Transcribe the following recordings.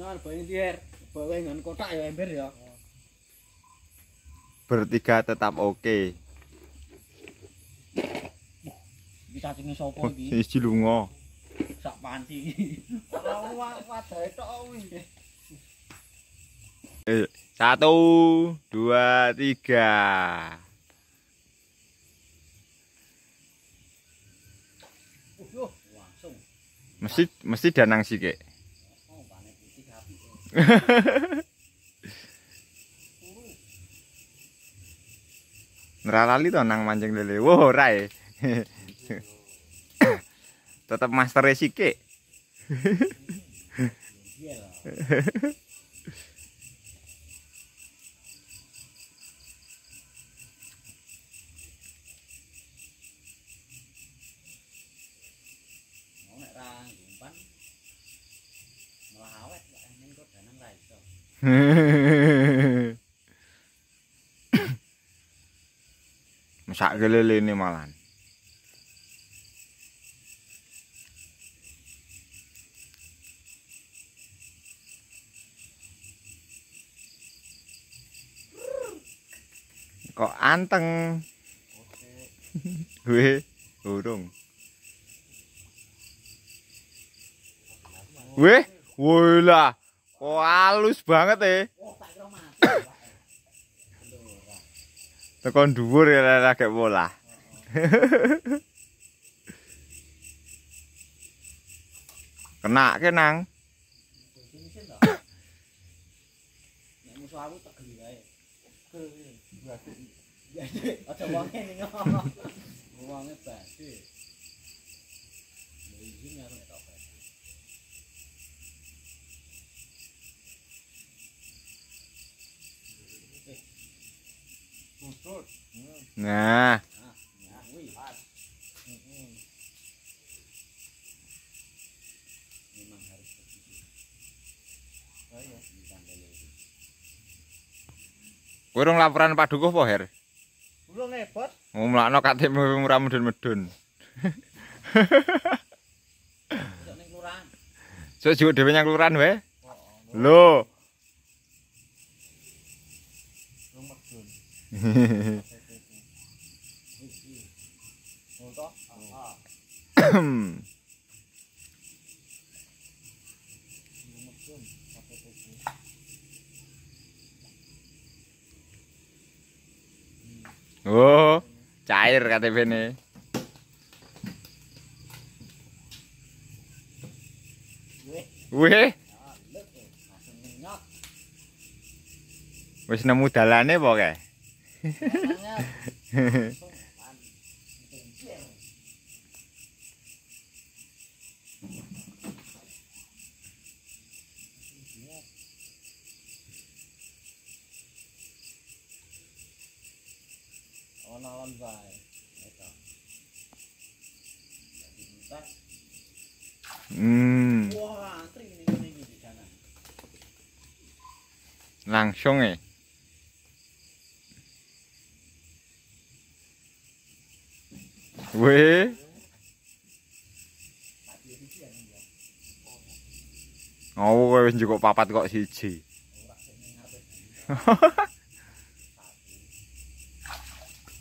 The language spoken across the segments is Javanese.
Nyon bae tier. Bae ngon kotak ya ember ya. Bertiga tetap oke. Iki cacinge sapa iki? Siji lunga. Sak panci iki. Ora wadahe tok kuwi. Eh, Satu, dua, tiga. Mesti mesti danang sih kek. Neralali to nang mancing lele. Wo ora e. Tetep master sike. Masak lele ini malan. Kok anteng. Gue urung. Weh, woi lah. Kok halus banget eh. Ora. Tekan dhuwur ya lagi bola. Kena ke nang. Nek musuh aku tak geli wae. Aja wonge ning ngono. Wonge badhe. Lagi. kowe urung laporan Pak Dukuh po, Her? Belum nepot. Ngomlakno kate ora mudun-mudun. Sok ning kelurahan. Sok jiwa dhewe nyang kelurahan wae. Lho. Lumedun. Iki. Oh, cair eh. Langsung nyot. wis nemu dalane po kae? Ono-on bae. Eta. Jadi entek. Hmm, Wah, antri ini ini ini di sana. langsung e. Weh, ning ya. oh kowe wis njukuk papat kok siji.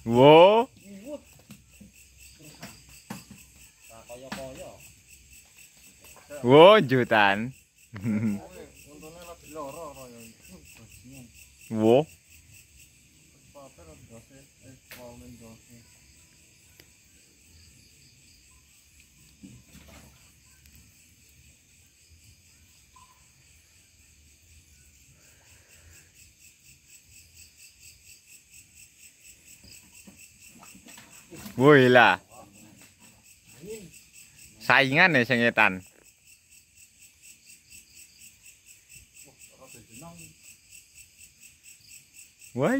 Wo. Wo jutan. Wo. Woi lah. Saingan ya sengitan. etan. Wah.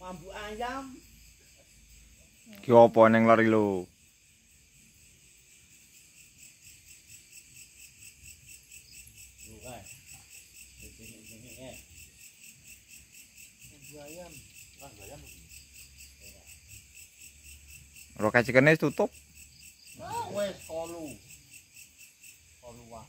Mambu ayam. Ki opo neng lari lo? Luka. Zayan. Kan Zayan Roka chicken tutup. Wes kolu. Kolu wae.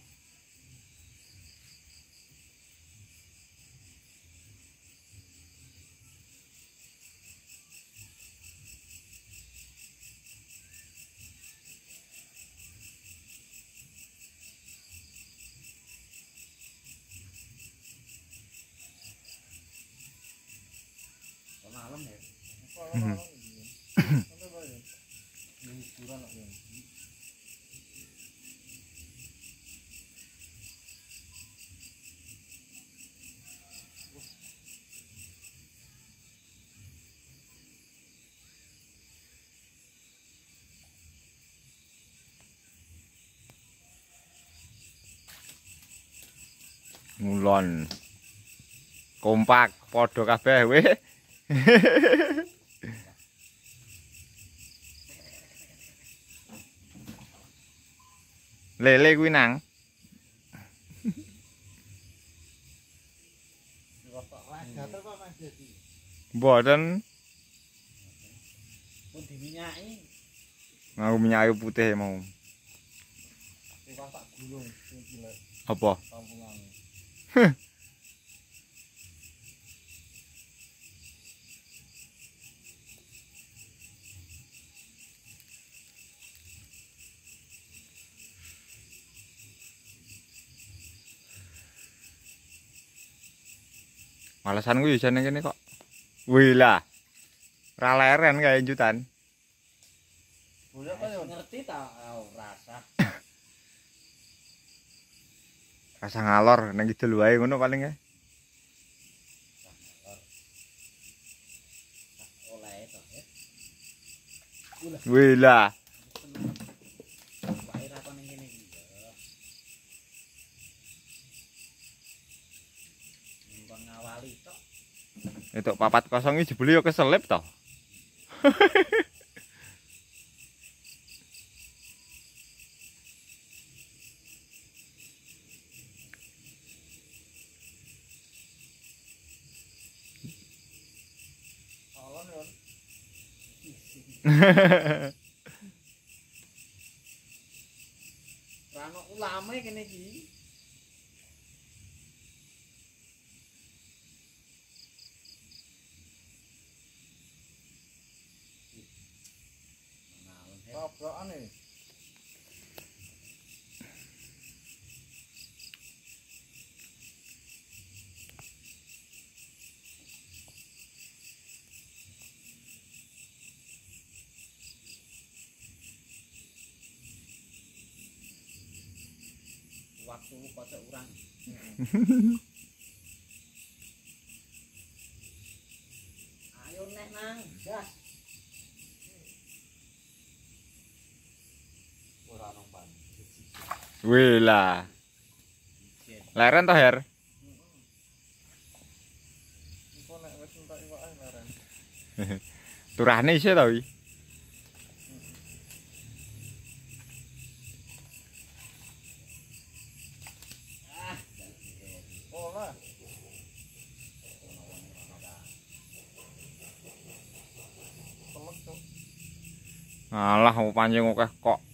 Ngulon. Kompak padha kabeh we. Lele kuwi nang. Mboten Pun diminyaki ngaku minyak putih mau. Sing cilik Apa? kampungan. Malesan kuwi jane kene kok. Wih lah. Ra leren kae jutan. Boleh apa ya? Ngerti oh, rasa Rasa ngalor nang kidul wae ngono paling ya. ya Wih lah. Itu papat kosong iki jebule yo keselip to. Alon ya. ra ono ulame kene iki Nih. waktu kocok urang. Ayo nek nang gas Wih lah. Leren toh, Her? Turahne sih to iki. Alah panjang akeh kok.